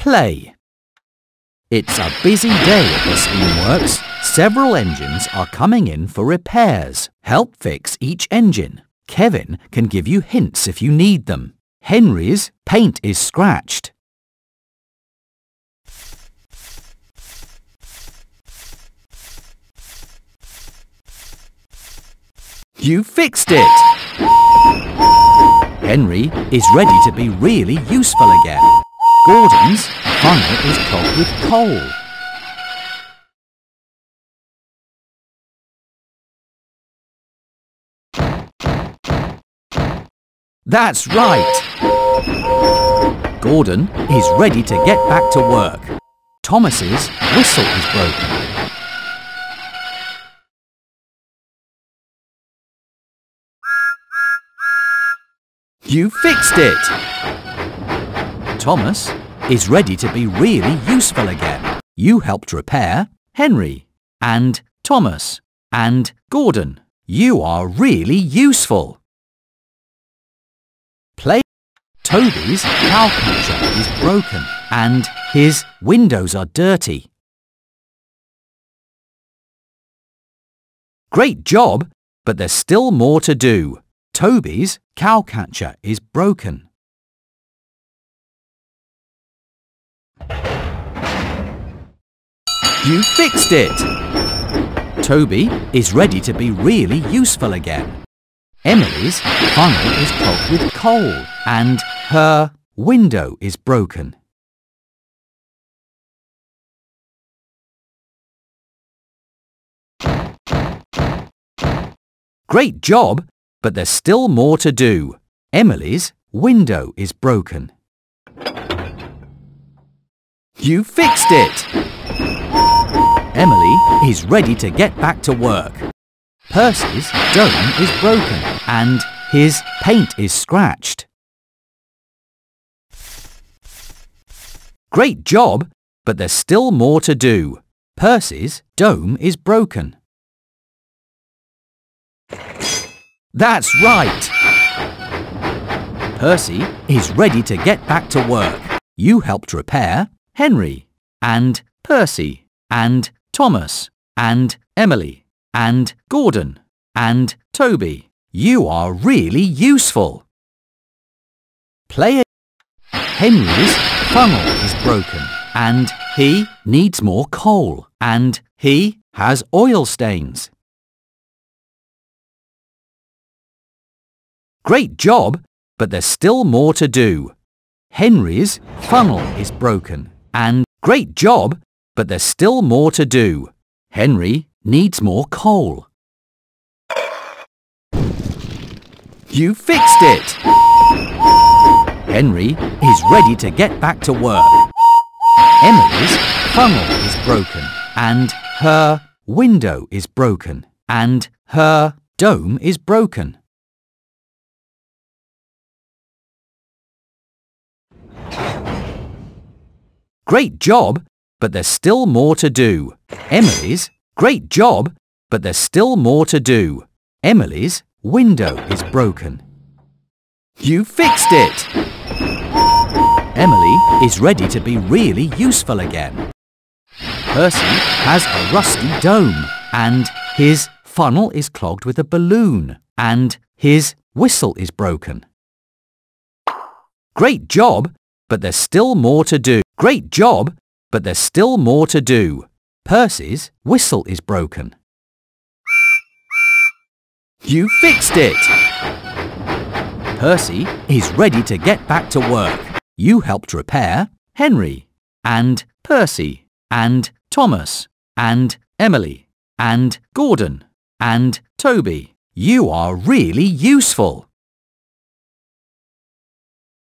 Play. It's a busy day at the steamworks. Several engines are coming in for repairs. Help fix each engine. Kevin can give you hints if you need them. Henry's paint is scratched. You fixed it! Henry is ready to be really useful again. Gordon's funnel is clogged with coal. That's right! Gordon is ready to get back to work. Thomas's whistle is broken. You fixed it! Thomas is ready to be really useful again. You helped repair Henry and Thomas and Gordon. You are really useful. Play. Toby's cowcatcher is broken and his windows are dirty. Great job, but there's still more to do. Toby's cowcatcher is broken. You fixed it! Toby is ready to be really useful again. Emily's funnel is clogged with coal and her window is broken. Great job, but there's still more to do. Emily's window is broken. You fixed it! Emily is ready to get back to work. Percy's dome is broken and his paint is scratched. Great job, but there's still more to do. Percy's dome is broken. That's right! Percy is ready to get back to work. You helped repair Henry and Percy and Thomas and Emily and Gordon and Toby. You are really useful. Play Henry's funnel is broken and he needs more coal and he has oil stains. Great job, but there's still more to do. Henry's funnel is broken. And great job, but there's still more to do. Henry needs more coal. You fixed it! Henry is ready to get back to work. Emily's funnel is broken and her window is broken and her dome is broken. Great job, but there's still more to do. Emily's, great job, but there's still more to do. Emily's window is broken. You fixed it! Emily is ready to be really useful again. Percy has a rusty dome and his funnel is clogged with a balloon and his whistle is broken. Great job, but there's still more to do. Great job, but there's still more to do. Percy's whistle is broken. You fixed it! Percy is ready to get back to work. You helped repair Henry and Percy and Thomas and Emily and Gordon and Toby. You are really useful.